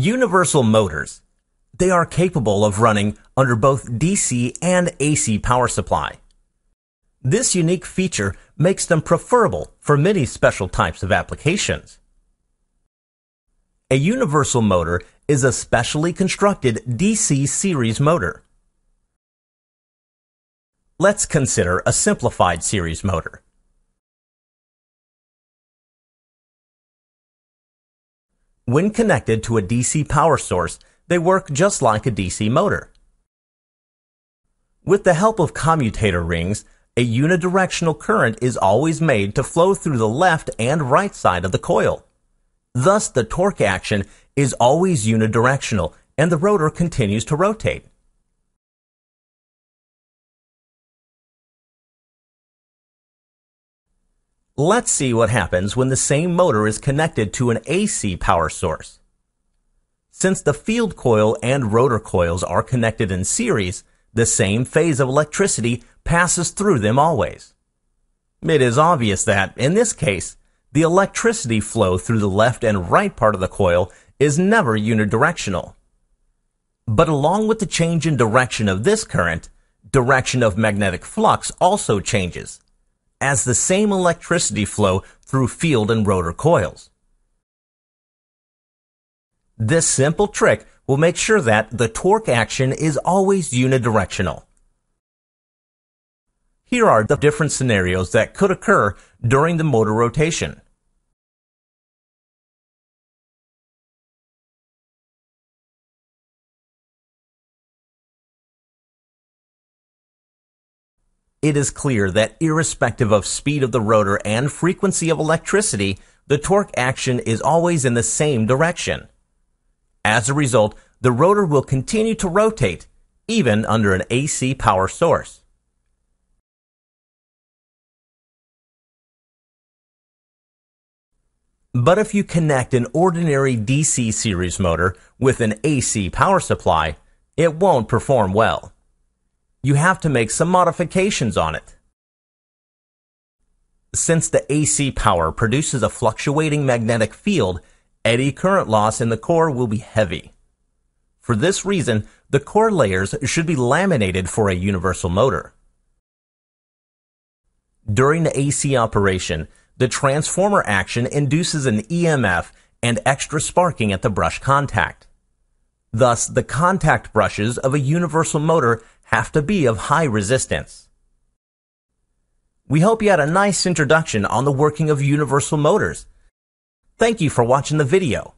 Universal motors. They are capable of running under both DC and AC power supply. This unique feature makes them preferable for many special types of applications. A universal motor is a specially constructed DC series motor. Let's consider a simplified series motor. When connected to a DC power source, they work just like a DC motor. With the help of commutator rings, a unidirectional current is always made to flow through the left and right side of the coil. Thus, the torque action is always unidirectional and the rotor continues to rotate. Let's see what happens when the same motor is connected to an AC power source. Since the field coil and rotor coils are connected in series, the same phase of electricity passes through them always. It is obvious that, in this case, the electricity flow through the left and right part of the coil is never unidirectional. But along with the change in direction of this current, direction of magnetic flux also changes as the same electricity flow through field and rotor coils. This simple trick will make sure that the torque action is always unidirectional. Here are the different scenarios that could occur during the motor rotation. It is clear that irrespective of speed of the rotor and frequency of electricity, the torque action is always in the same direction. As a result, the rotor will continue to rotate, even under an AC power source. But if you connect an ordinary DC series motor with an AC power supply, it won't perform well you have to make some modifications on it. Since the AC power produces a fluctuating magnetic field, eddy current loss in the core will be heavy. For this reason, the core layers should be laminated for a universal motor. During the AC operation, the transformer action induces an EMF and extra sparking at the brush contact. Thus, the contact brushes of a universal motor have to be of high resistance. We hope you had a nice introduction on the working of universal motors. Thank you for watching the video.